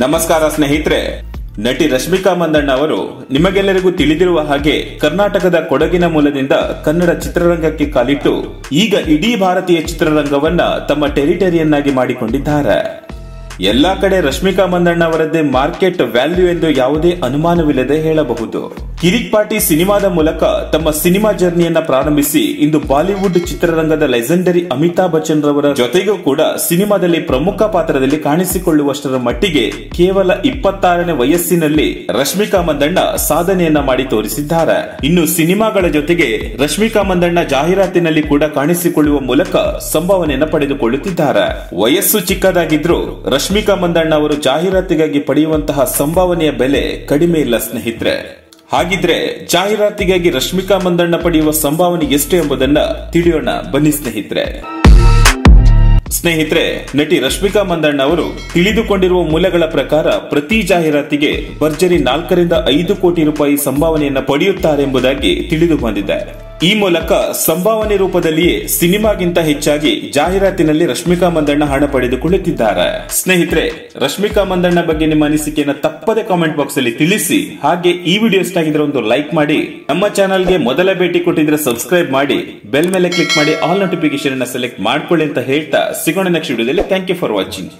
ನಮಸ್ಕಾರ ಸ್ನೇಹಿತರೆ. ನಟಿ ರಶ್ಮಿಕಾ ಮಂದಣ್ಣ ಅವರು ನಿಮಗೆಲ್ಲರಿಗೂ ತಿಳಿದಿರುವ ಹಾಗೆ ಕರ್ನಾಟಕದ ಕೊಡಗಿನ ಮೂಲದಿಂದ ಕನ್ನಡ ಚಿತ್ರರಂಗಕ್ಕೆ ಕಾಲಿಟ್ಟು ಈಗ ಇಡೀ ಭಾರತೀಯ ಚಿತ್ರರಂಗವನ್ನ ತಮ್ಮ ಟೆರಿಟರಿಯನ್ನಾಗಿ ಮಾಡಿಕೊಂಡಿದ್ದಾರೆ. ಎಲ್ಲಾ ಕಡೆ ರಶ್ಮಿಕಾ ಮಂದಣ್ಣ ಅವರದ್ದೇ ಮಾರ್ಕೆಟ್ ವ್ಯಾಲ್ಯೂ ಎಂದು ಯಾವುದೇ ಅನುಮಾನವಿಲ್ಲದೆ ಹೇಳಬಹುದು. ಕಿರಿಕ್ ಪಾಟಿ ಸಿನಿಮಾದ ಮೂಲಕ ತಮ್ಮ ಸಿನಿಮಾ ಜರ್ನಿಯನ್ನ ಪ್ರಾರಂಭಿಸಿ ಇಂದು ಬಾಲಿವುಡ್ ಚಿತ್ರರಂಗದ ಲೆಜೆಂಡರಿ ಅಮಿತಾಬ್ ಬಚ್ಚನ್ ರವರ ಜೊತೆಗೂ ಕೂಡ ಸಿನಿಮಾದಲ್ಲಿ ಪ್ರಮುಖ ಪಾತ್ರದಲ್ಲಿ ಕಾಣಿಸಿಕೊಳ್ಳುವಷ್ಟರ ಮಟ್ಟಿಗೆ ಕೇವಲ ಇಪ್ಪತ್ತಾರನೇ ವಯಸ್ಸಿನಲ್ಲಿ ರಶ್ಮಿಕಾ ಮಂದಣ್ಣ ಸಾಧನೆಯನ್ನ ಮಾಡಿ ತೋರಿಸಿದ್ದಾರೆ. ಇನ್ನು ಸಿನಿಮಾಗಳ ಜೊತೆಗೆ ರಶ್ಮಿಕಾ ಮಂದಣ್ಣ ಜಾಹೀರಾತಿನಲ್ಲಿ ಕೂಡ ಕಾಣಿಸಿಕೊಳ್ಳುವ ಮೂಲಕ ಸಂಭಾವನೆಯನ್ನ ಪಡೆದುಕೊಳ್ಳುತ್ತಿದ್ದಾರೆ. ವಯಸ್ಸು ಚಿಕ್ಕದಾಗಿದ್ರು ರಶ್ಮಿಕಾ ಮಂದಣ್ಣ ಅವರು ಜಾಹೀರಾತಿಗಾಗಿ ಪಡೆಯುವಂತಹ ಸಂಭಾವನೆಯ ಬೆಲೆ ಕಡಿಮೆ ಇಲ್ಲ, ಸ್ನೇಹಿತರೆ. ಹಾಗಿದ್ರೆ ಜಾಹೀರಾತಿಗಾಗಿ ರಶ್ಮಿಕಾ ಮಂದಣ್ಣ ಪಡೆಯುವ ಸಂಭಾವನೆ ಎಷ್ಟು ಎಂಬುದನ್ನ ತಿಳಿಯೋಣ. ಬನ್ನಿ, ಸ್ನೇಹಿತರೆ. ಸ್ನೇಹಿತರೆ, ನಟಿ ರಶ್ಮಿಕಾ ಮಂದಣ್ಣ ಅವರು ತಿಳಿದುಕೊಂಡಿರುವ ಮೂಲಗಳ ಪ್ರಕಾರ ಪ್ರತಿ ಜಾಹೀರಾತಿಗೆ ಭರ್ಜರಿ ನಾಲ್ಕರಿಂದ ಐದು ಕೋಟಿ ರೂಪಾಯಿ ಸಂಭಾವನೆಯನ್ನ ಪಡೆಯುತ್ತಾರೆ ಎಂಬುದಾಗಿ ತಿಳಿದು ಬಂದಿದೆ ಈ ಮೂಲಕ ಸಂಭಾವನೆ ರೂಪದಲ್ಲಿಯೇ ಸಿನಿಮಾಗಿಂತ ಹೆಚ್ಚಾಗಿ ಜಾಹೀರಾತಿನಲ್ಲಿ ರಶ್ಮಿಕಾ ಮಂದಣ್ಣ ಹಣ ಪಡೆದುಕೊಳ್ಳುತ್ತಿದ್ದಾರೆ ಸ್ನೇಹಿತರೆ, ರಶ್ಮಿಕಾ ಮಂದಣ್ಣ ಬಗ್ಗೆ ನಿಮ್ಮ ಅನಿಸಿಕೆಯನ್ನು ತಪ್ಪದೆ ಕಾಮೆಂಟ್ ಬಾಕ್ಸ್ ಅಲ್ಲಿ ತಿಳಿಸಿ, ಹಾಗೆ ಈ ವಿಡಿಯೋ ಇಷ್ಟ ಒಂದು ಲೈಕ್ ಮಾಡಿ, ನಮ್ಮ ಚಾನಲ್ಗೆ ಮೊದಲ ಭೇಟಿ ಕೊಟ್ಟಿದ್ರೆ ಸಬ್ಸ್ಕ್ರೈಬ್ ಮಾಡಿ ಬೆಲ್ ಮೇಲೆ ಕ್ಲಿಕ್ ಮಾಡಿ ಆಲ್ ನೋಟಿಫಿಕೇಶನ್ ಅನ್ನ ಸೆಲೆಕ್ಟ್ ಮಾಡ್ಕೊಳ್ಳಿ ಅಂತ ಹೇಳ್ತಾ ಸಿಗೋಣ ನೆಕ್ಸ್ಟ್ ವಿಡಿಯೋದಲ್ಲಿ ಥ್ಯಾಂಕ್ ಯು ಫಾರ್ ವಾಚಿಂಗ್